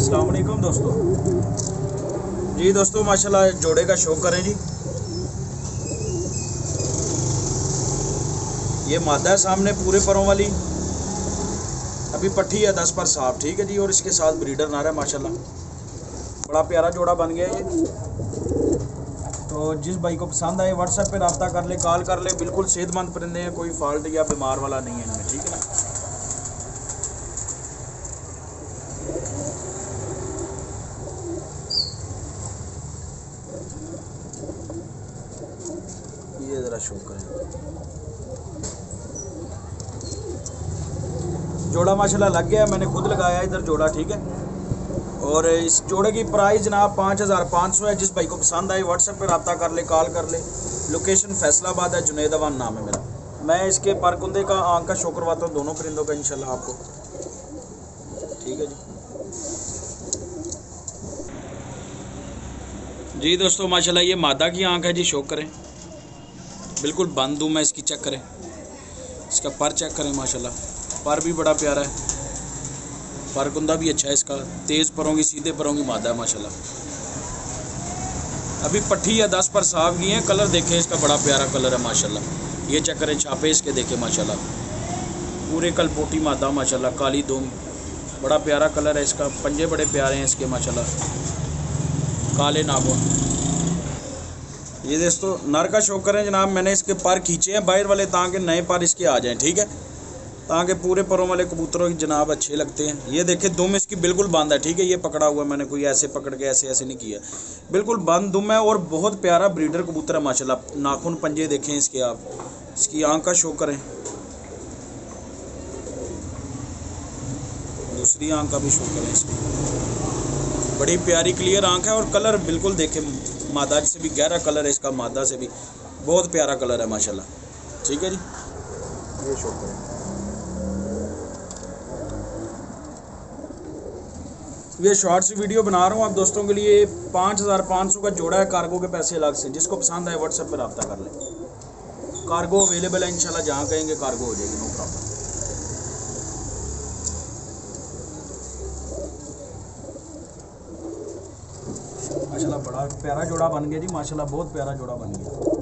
दोस्तों। जी दोस्तों, माशाल्लाह जोड़े का शौक करें जी। ये मादा है सामने पूरे परों वाली। अभी पट्टी है दस पर साफ़, ठीक है जी, और इसके साथ ब्रीडर नारा है, माशाल्लाह। बड़ा प्यारा जोड़ा बन गया ये। तो जिस भाई को पसंद आए व्हाट्सएप पे रब्ता कर ले कॉल कर ले, बिल्कुल सेहतमंद परिंदे हैं, कोई फॉल्ट या बीमार वाला नहीं है इनमें, ठीक है ज़रा शो करें। जोड़ा माशाल्लाह लग गया, मैंने खुद लगाया इधर जोड़ा, ठीक है? और इस जोड़े की प्राइस जनाब पाँच हज़ार पाँच सौ है, जिस भाई को पसंद आए व्हाट्सएप पे रब्ता कर ले, कॉल कर ले। लोकेशन फैसलाबाद है, जुनेद अवान नाम है मेरा। मैं इसके परकुंदे का आँख का शो करवाता हूँ, दोनों परिंदों का, इंशाल्लाह आपको। ठीक है जी। जी दोस्तों, माशाल्लाह ये मादा की आँख है जी, शो करें। बिल्कुल बंद दूँ मैं, इसकी चेक करें। इसका पर चेक करें, माशाल्लाह। पर भी बड़ा प्यारा है। पर कुंदा भी अच्छा है इसका। तेज़ परों की सीधे परों की मादा है, माशाल्लाह। अभी पट्टी या दस पर साफ़ की है, कलर देखें, इसका बड़ा प्यारा कलर है, माशाल्लाह। ये चेक करें, छापे इसके देखें, माशाल्लाह। पूरे कल पोटी मादा, माशाल्लाह, काली दोम बड़ा प्यारा कलर है इसका। पंजे बड़े प्यारे हैं इसके, माशाल्लाह। काले नाखून ये दोस्तों नर का शौक करें जनाब, मैंने इसके पर खींचे हैं बाहर वाले, ताकि नए पर इसके आ जाएँ, ठीक है? ताकि पूरे परों वाले कबूतरों की जनाब अच्छे लगते हैं। ये देखिए दुम इसकी बिल्कुल बंद है, ठीक है? ये पकड़ा हुआ है मैंने, कोई ऐसे पकड़ के, ऐसे ऐसे नहीं किया। बिल्कुल बंद दुम है और बहुत प्यारा ब्रीडर कबूतर है, माशाल्लाह। नाखून पंजे देखें इसके आप। इसकी आँख का शो करें। दूसरी आँख का भी शो करें इसकी। बड़ी प्यारी क्लियर आँख है और कलर बिल्कुल देखें। मादा से भी गहरा कलर है इसका मादा से भी बहुत प्यारा कलर है माशाल्लाह। ठीक है जी? ये शो करें। ये शॉर्ट्स वीडियो बना रहा हूँ आप दोस्तों के लिए। पाँच हज़ार पाँच सौ का जोड़ा है कार्गो के पैसे अलग से। जिसको पसंद आए व्हाट्सएप पर रब्ता कर लें। कार्गो अवेलेबल है इंशाल्लाह जहाँ कहेंगे कार्गो हो जाएगी नो प्रॉब्लम माशाल्लाह बड़ा प्यारा जोड़ा बन गया जी माशाल्लाह बहुत प्यारा जोड़ा बन गया।